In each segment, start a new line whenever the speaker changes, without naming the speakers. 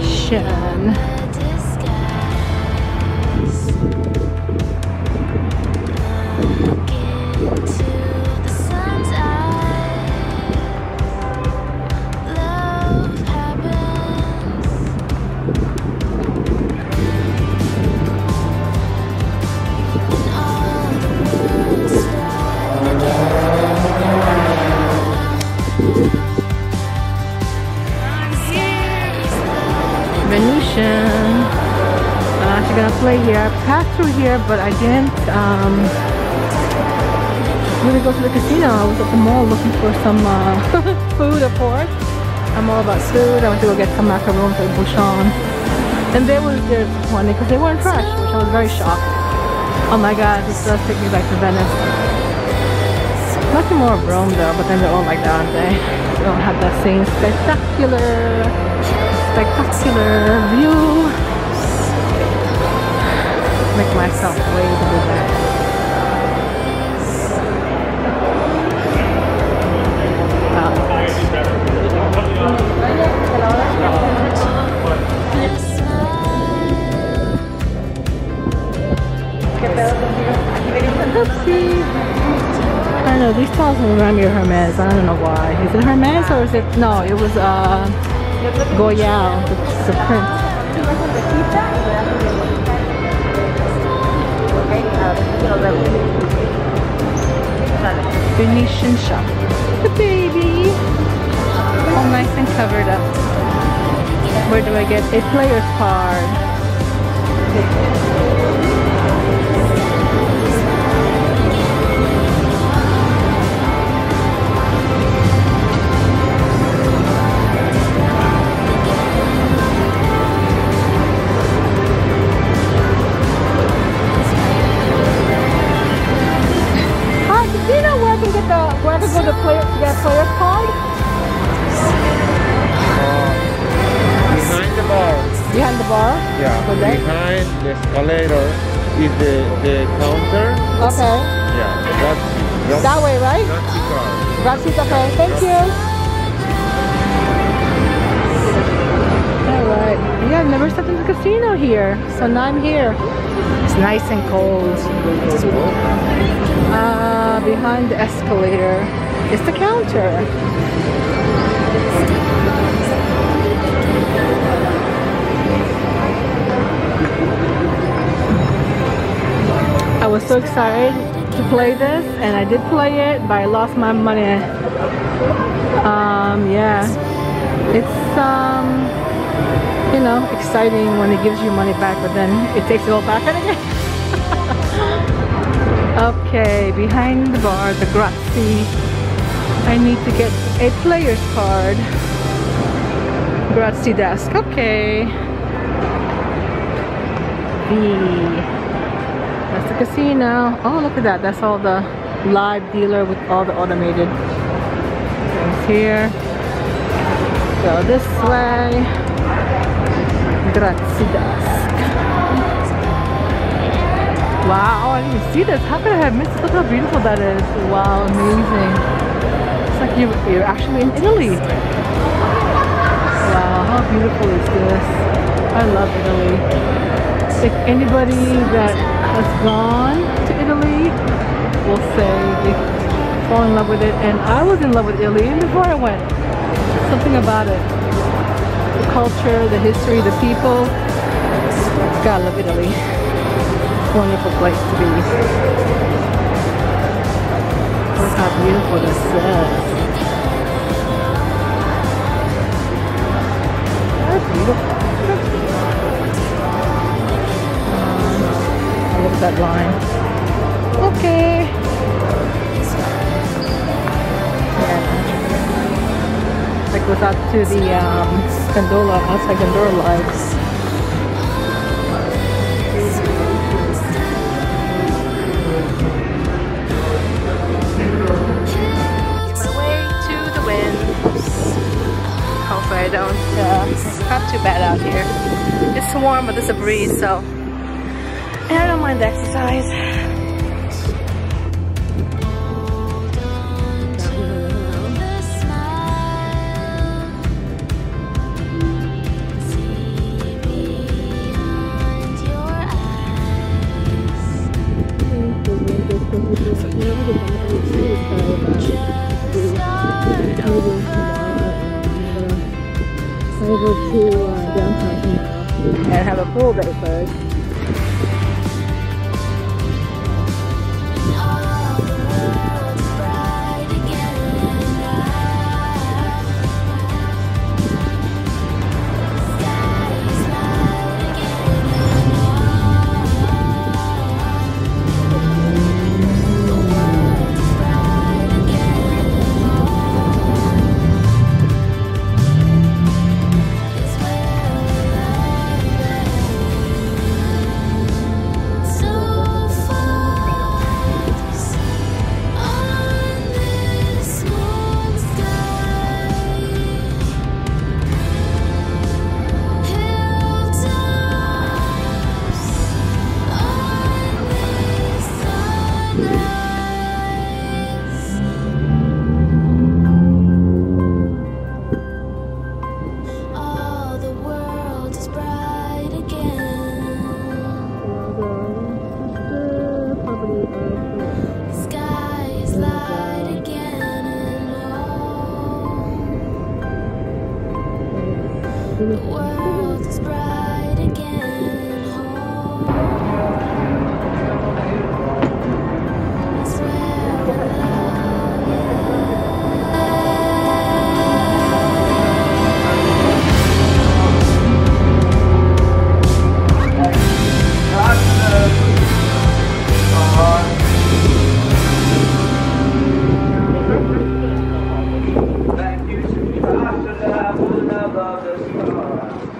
Venetian. Venetian. I'm actually gonna play here. I passed through here, but I didn't um, really go to the casino. I was at the mall looking for some uh, food, of course. I'm all about food. I went to go get some macarons at Bouchon. And they were disappointed because they weren't fresh, which I was very shocked. Oh my god, this does take me back to Venice. Nothing more of Rome though, but then they're all like that, aren't they? They don't have that same spectacular, spectacular view. Make myself a little bit. Oopsie. I don't know, these towels remind me of Hermes. I don't know why. Is it Hermes or is it, no, it was uh, Goyard, the, the print. Venetian shop. The baby. All nice and covered up. Where do I get a player's card?
Is the, the counter.
Okay.
Yeah, that's, that's,
That way, right?
that's the car.
Grab okay. Thank you. Alright. Yeah, I've never stepped into the casino here. So now I'm here. It's nice and cold. Uh, behind the escalator is the counter. Was so excited to play this and I did play it but I lost my money. Um yeah. It's um you know exciting when it gives you money back but then it takes it all back again. Okay behind the bar the Grazie I need to get a player's card. Grazie desk okay. The that's the casino. Oh, look at that. That's all the live dealer with all the automated things here. Go this way. Grazie. Wow, I didn't see this. How could I have missed it? Look how beautiful that is. Wow, amazing. It's like you, you're actually in Italy. Wow, how beautiful is this? I love Italy. If anybody that has gone to Italy will say they fall in love with it. And I was in love with Italy even before I went. Something about it. The culture, the history, the people. Gotta love Italy. Wonderful place to be. Look how beautiful this is. To the um, gondola, outside gondola lights. I don't, uh, not too bad out here. It's warm, but there's a breeze, so and I don't mind the exercise. And have a full day first. I love this Nabagasara.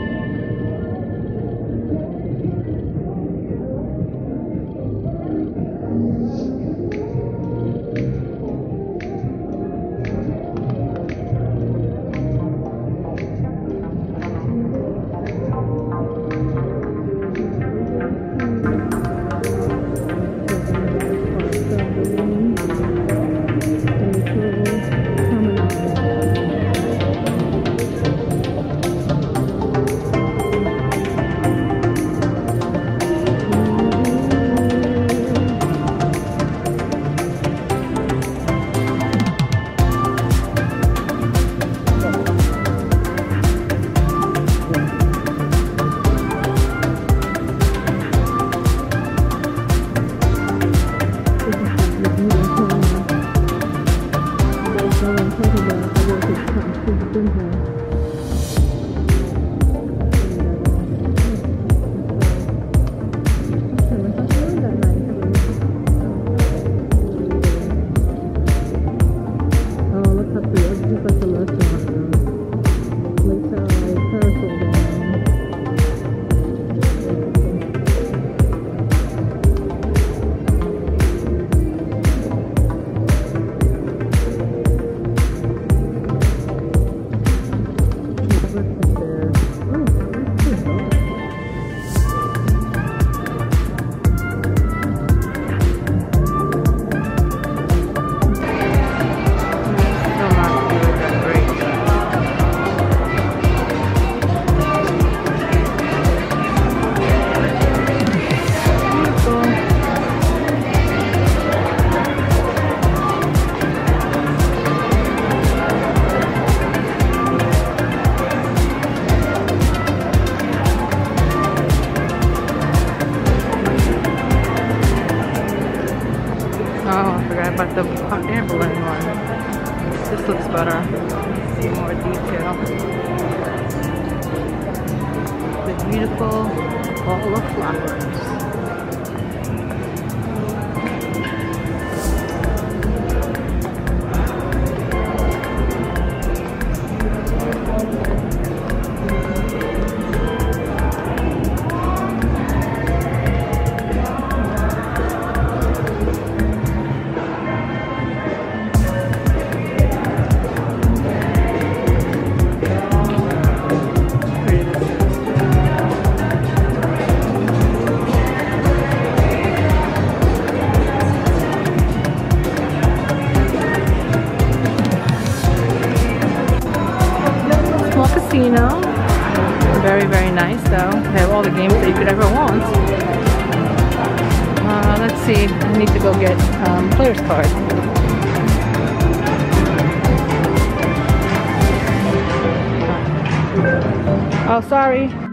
an Amberlin one. This looks better. See more detail. The beautiful ball of flowers. see. I need to go get um, player's card. Oh, sorry.